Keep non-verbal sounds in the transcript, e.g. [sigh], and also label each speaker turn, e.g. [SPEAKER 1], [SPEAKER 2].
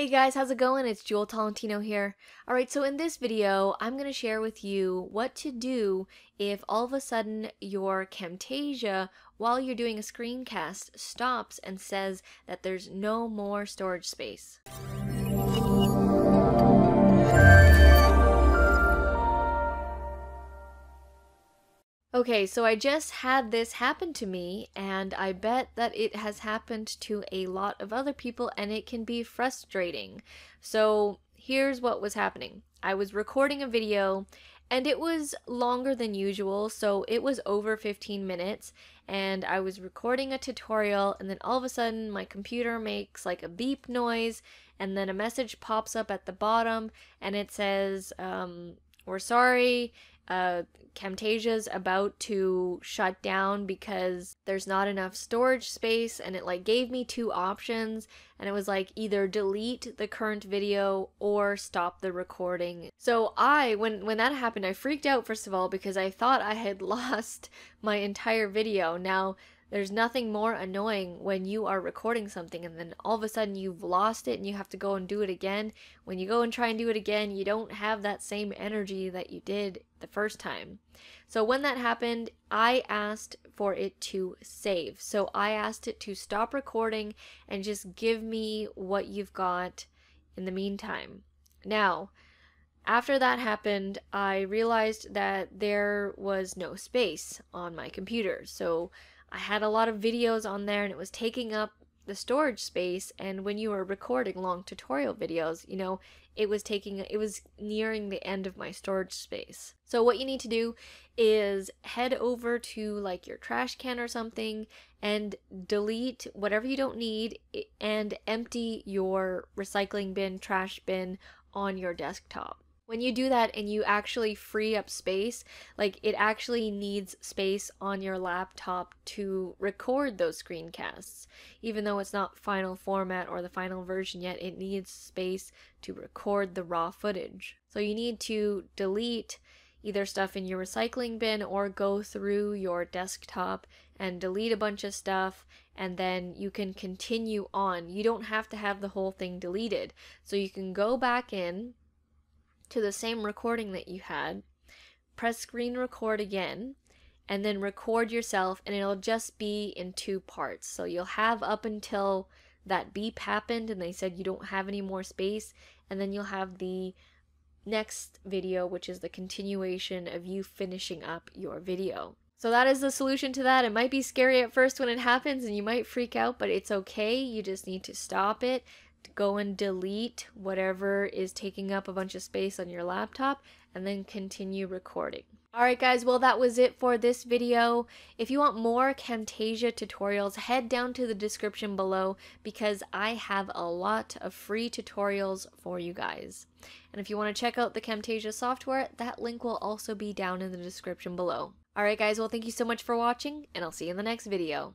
[SPEAKER 1] Hey guys, how's it going? It's Jewel Tolentino here. Alright, so in this video, I'm going to share with you what to do if all of a sudden your Camtasia, while you're doing a screencast, stops and says that there's no more storage space. Okay, so I just had this happen to me, and I bet that it has happened to a lot of other people, and it can be frustrating. So here's what was happening I was recording a video, and it was longer than usual, so it was over 15 minutes, and I was recording a tutorial, and then all of a sudden my computer makes like a beep noise, and then a message pops up at the bottom, and it says, um, we're sorry, uh, Camtasia's about to shut down because there's not enough storage space and it like gave me two options and it was like either delete the current video or stop the recording. So I when when that happened I freaked out first of all because I thought I had [laughs] lost my entire video. Now there's nothing more annoying when you are recording something and then all of a sudden you've lost it and you have to go and do it again. When you go and try and do it again, you don't have that same energy that you did the first time. So when that happened, I asked for it to save. So I asked it to stop recording and just give me what you've got in the meantime. Now, after that happened, I realized that there was no space on my computer. So I had a lot of videos on there and it was taking up the storage space and when you were recording long tutorial videos, you know, it was taking it was nearing the end of my storage space. So what you need to do is head over to like your trash can or something and delete whatever you don't need and empty your recycling bin, trash bin on your desktop when you do that and you actually free up space, like it actually needs space on your laptop to record those screencasts. Even though it's not final format or the final version yet, it needs space to record the raw footage. So you need to delete either stuff in your recycling bin or go through your desktop and delete a bunch of stuff and then you can continue on. You don't have to have the whole thing deleted. So you can go back in to the same recording that you had, press screen record again, and then record yourself, and it'll just be in two parts. So you'll have up until that beep happened and they said you don't have any more space, and then you'll have the next video, which is the continuation of you finishing up your video. So that is the solution to that. It might be scary at first when it happens and you might freak out, but it's okay. You just need to stop it, go and delete whatever is taking up a bunch of space on your laptop and then continue recording. Alright guys, well that was it for this video. If you want more Camtasia tutorials, head down to the description below because I have a lot of free tutorials for you guys. And if you want to check out the Camtasia software, that link will also be down in the description below. Alright guys, well thank you so much for watching, and I'll see you in the next video.